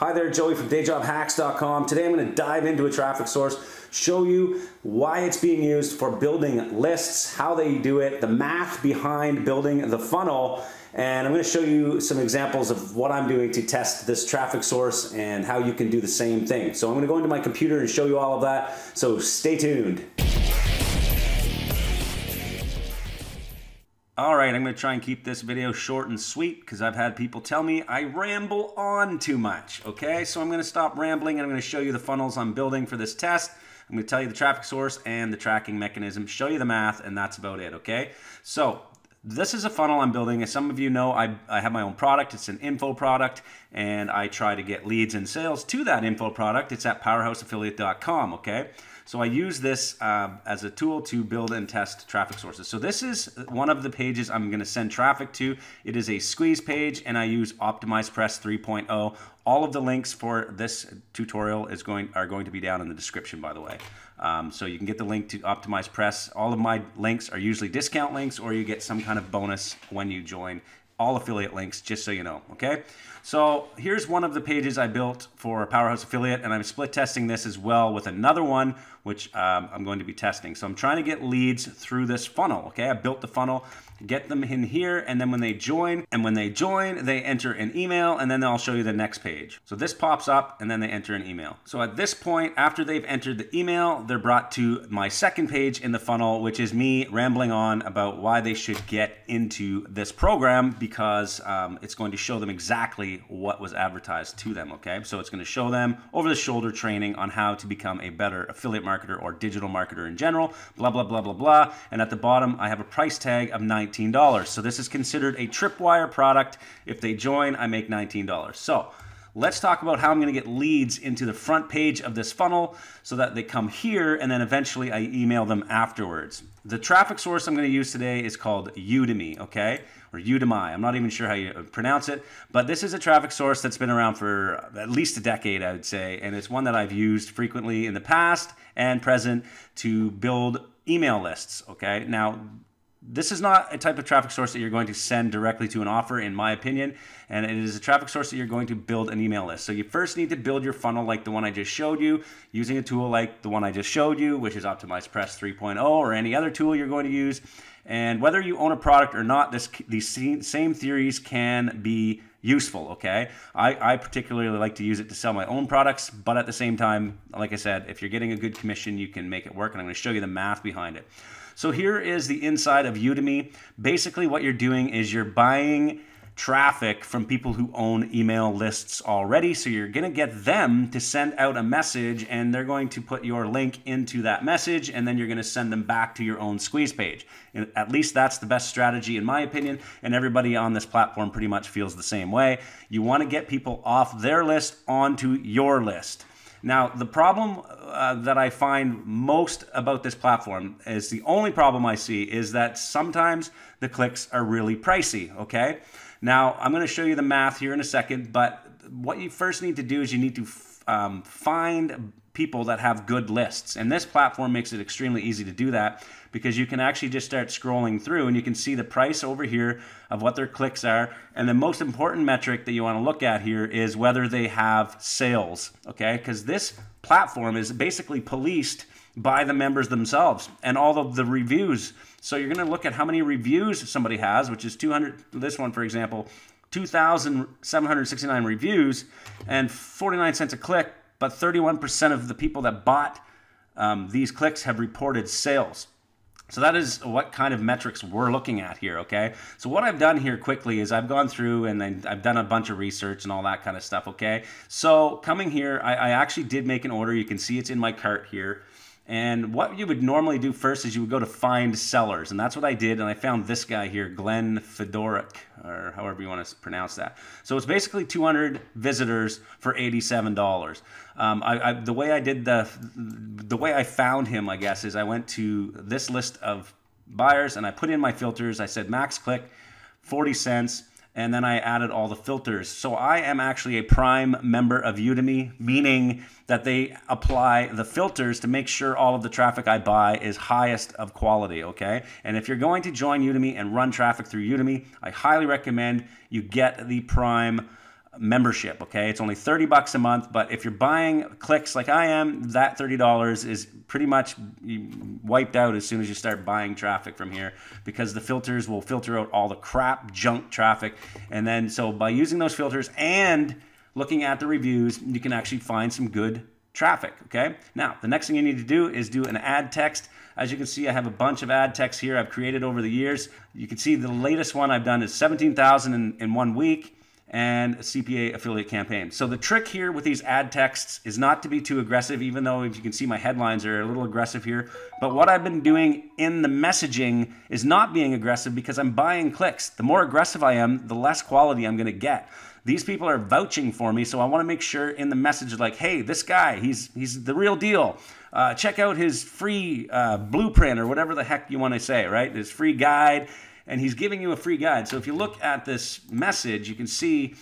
Hi there, Joey from DayJobHacks.com. Today I'm going to dive into a traffic source, show you why it's being used for building lists, how they do it, the math behind building the funnel, and I'm going to show you some examples of what I'm doing to test this traffic source and how you can do the same thing. So I'm going to go into my computer and show you all of that, so stay tuned. All right, I'm going to try and keep this video short and sweet because I've had people tell me I ramble on too much, okay? So I'm going to stop rambling and I'm going to show you the funnels I'm building for this test. I'm going to tell you the traffic source and the tracking mechanism, show you the math, and that's about it, okay? So this is a funnel I'm building. As some of you know, I, I have my own product. It's an info product, and I try to get leads and sales to that info product. It's at powerhouseaffiliate.com, okay? So I use this uh, as a tool to build and test traffic sources. So this is one of the pages I'm going to send traffic to. It is a squeeze page and I use OptimizePress 3.0. All of the links for this tutorial is going are going to be down in the description, by the way. Um, so you can get the link to Optimize Press. All of my links are usually discount links or you get some kind of bonus when you join all affiliate links, just so you know, okay? So here's one of the pages I built for Powerhouse Affiliate, and I'm split testing this as well with another one, which um, I'm going to be testing. So I'm trying to get leads through this funnel, okay? I built the funnel, get them in here, and then when they join, and when they join, they enter an email, and then I'll show you the next page. So this pops up, and then they enter an email. So at this point, after they've entered the email, they're brought to my second page in the funnel, which is me rambling on about why they should get into this program because um, it's going to show them exactly what was advertised to them, okay? So it's going to show them over the shoulder training on how to become a better affiliate marketer or digital marketer in general, blah, blah, blah, blah, blah. And at the bottom, I have a price tag of $19. So this is considered a tripwire product. If they join, I make $19. So let's talk about how I'm going to get leads into the front page of this funnel so that they come here and then eventually I email them afterwards. The traffic source I'm going to use today is called Udimi, okay? Or Udimi. I'm not even sure how you uh, pronounce it, but this is a traffic source that's been around for at least a decade, I would say, and it's one that I've used frequently in the past and present to build email lists, okay? Now, this is not a type of traffic source that you're going to send directly to an offer, in my opinion, and it is a traffic source that you're going to build an email list. So you first need to build your funnel like the one I just showed you, using a tool like the one I just showed you, which is OptimizePress 3.0 or any other tool you're going to use. And whether you own a product or not, this, these same theories can be useful, okay? I, I particularly like to use it to sell my own products, but at the same time, like I said, if you're getting a good commission, you can make it work, and I'm going to show you the math behind it. So here is the inside of Udimi. Basically what you're doing is you're buying traffic from people who own email lists already. So you're going to get them to send out a message and they're going to put your link into that message and then you're going to send them back to your own squeeze page. And at least that's the best strategy in my opinion. And everybody on this platform pretty much feels the same way. You want to get people off their list onto your list. Now, the problem uh, that I find most about this platform is the only problem I see is that sometimes the clicks are really pricey, okay? Now, I'm going to show you the math here in a second, but what you first need to do is you need to um, find people that have good lists. And this platform makes it extremely easy to do that because you can actually just start scrolling through and you can see the price over here of what their clicks are. And the most important metric that you want to look at here is whether they have sales, okay? Because this platform is basically policed by the members themselves and all of the reviews. So you're going to look at how many reviews somebody has, which is 200, this one, for example, 2,769 reviews and 49 cents a click, but 31% of the people that bought um, these clicks have reported sales. So that is what kind of metrics we're looking at here, okay? So what I've done here quickly is I've gone through and I've done a bunch of research and all that kind of stuff, okay? So coming here, I, I actually did make an order. You can see it's in my cart here. And what you would normally do first is you would go to find sellers. And that's what I did. And I found this guy here, Glenn Fedoruk, or however you want to pronounce that. So it's basically 200 visitors for $87. Um, I, I, the way I did the, the way I found him, I guess, is I went to this list of buyers and I put in my filters. I said max click, 40 cents and then I added all the filters. So I am actually a prime member of Udimi, meaning that they apply the filters to make sure all of the traffic I buy is highest of quality, okay? And if you're going to join Udimi and run traffic through Udimi, I highly recommend you get the prime membership. Okay, it's only 30 bucks a month, but if you're buying clicks like I am, that $30 is pretty much wiped out as soon as you start buying traffic from here because the filters will filter out all the crap junk traffic. And then, so by using those filters and looking at the reviews, you can actually find some good traffic. Okay, now the next thing you need to do is do an ad text. As you can see, I have a bunch of ad texts here I've created over the years. You can see the latest one I've done is 17,000 in, in one week and CPA affiliate campaign. So the trick here with these ad texts is not to be too aggressive, even though if you can see my headlines are a little aggressive here. But what I've been doing in the messaging is not being aggressive because I'm buying clicks. The more aggressive I am, the less quality I'm gonna get. These people are vouching for me, so I wanna make sure in the message like, hey, this guy, he's, he's the real deal. Uh, check out his free uh, blueprint or whatever the heck you wanna say, right? His free guide and he's giving you a free guide. So if you look at this message, you can see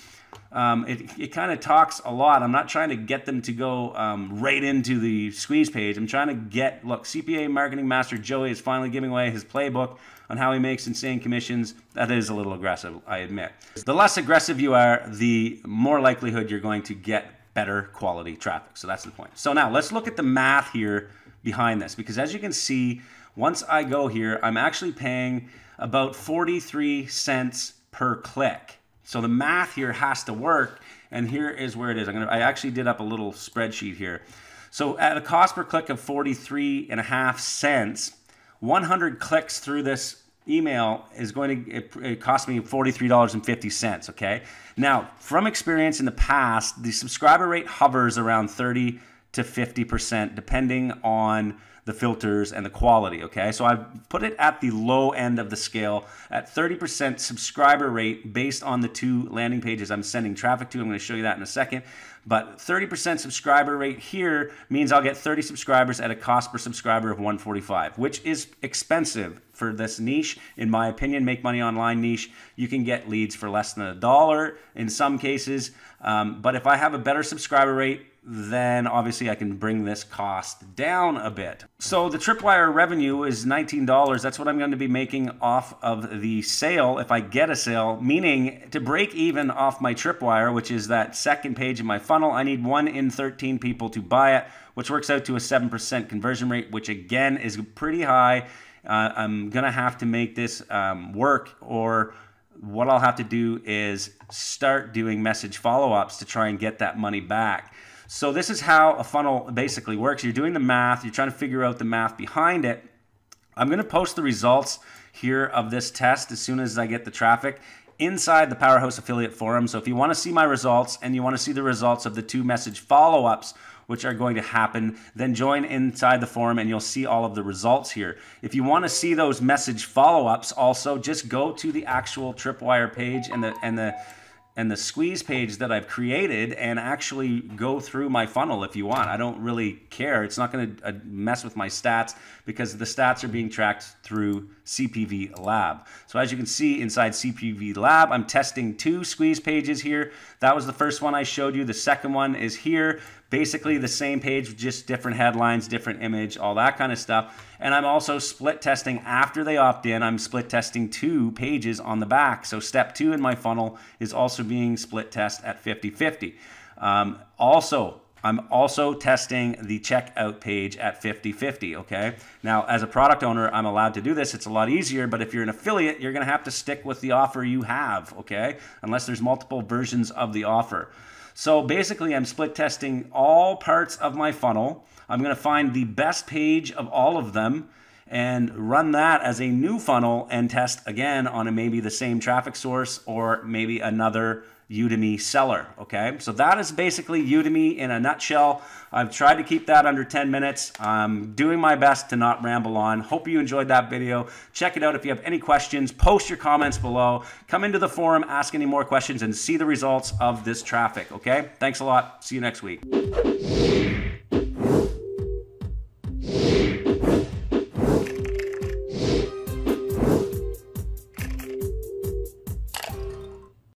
um, it, it kind of talks a lot. I'm not trying to get them to go um, right into the squeeze page. I'm trying to get, look, CPA Marketing Master Joey is finally giving away his playbook on how he makes insane commissions. That is a little aggressive, I admit. The less aggressive you are, the more likelihood you're going to get better quality traffic. So that's the point. So now let's look at the math here behind this because as you can see, once I go here, I'm actually paying about 43 cents per click. So the math here has to work, and here is where it is. I'm gonna, I actually did up a little spreadsheet here. So at a cost per click of 43 and a half cents, 100 clicks through this email is going to it, it cost me $43.50 okay now from experience in the past the subscriber rate hovers around 30 to 50% depending on the filters and the quality, okay? So I've put it at the low end of the scale at 30% subscriber rate based on the two landing pages I'm sending traffic to. I'm gonna show you that in a second. But 30% subscriber rate here means I'll get 30 subscribers at a cost per subscriber of 145, which is expensive for this niche. In my opinion, make money online niche, you can get leads for less than a dollar in some cases. Um, but if I have a better subscriber rate, then obviously I can bring this cost down a bit. So the Tripwire revenue is $19. That's what I'm going to be making off of the sale if I get a sale, meaning to break even off my Tripwire, which is that second page of my funnel, I need one in 13 people to buy it, which works out to a 7% conversion rate, which again is pretty high. Uh, I'm going to have to make this um, work or what I'll have to do is start doing message follow-ups to try and get that money back. So this is how a funnel basically works. You're doing the math, you're trying to figure out the math behind it. I'm going to post the results here of this test as soon as I get the traffic inside the Powerhouse Affiliate Forum. So if you want to see my results and you want to see the results of the two message follow-ups, which are going to happen, then join inside the forum and you'll see all of the results here. If you want to see those message follow-ups also, just go to the actual Tripwire page and the and the and the squeeze page that I've created and actually go through my funnel if you want. I don't really care. It's not going to uh, mess with my stats because the stats are being tracked through CPV Lab. So as you can see inside CPV Lab, I'm testing two squeeze pages here. That was the first one I showed you. The second one is here basically the same page, just different headlines, different image, all that kind of stuff. And I'm also split testing after they opt in. I'm split testing two pages on the back. So step two in my funnel is also being split test at 50-50. Um, also, I'm also testing the checkout page at 50-50, okay? Now, as a product owner, I'm allowed to do this. It's a lot easier, but if you're an affiliate, you're gonna have to stick with the offer you have, okay? Unless there's multiple versions of the offer. So basically, I'm split testing all parts of my funnel. I'm going to find the best page of all of them and run that as a new funnel and test again on maybe the same traffic source or maybe another Udimi seller. Okay, so that is basically Udimi in a nutshell. I've tried to keep that under 10 minutes. I'm doing my best to not ramble on. Hope you enjoyed that video. Check it out if you have any questions. Post your comments below. Come into the forum, ask any more questions, and see the results of this traffic. Okay, thanks a lot. See you next week.